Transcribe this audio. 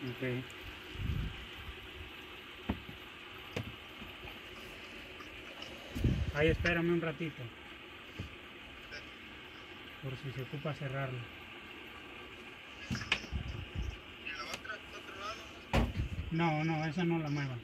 Ok. Ahí espérame un ratito. Por si se ocupa cerrarlo. ¿Y la otra, otro lado? No, no, esa no la muevas.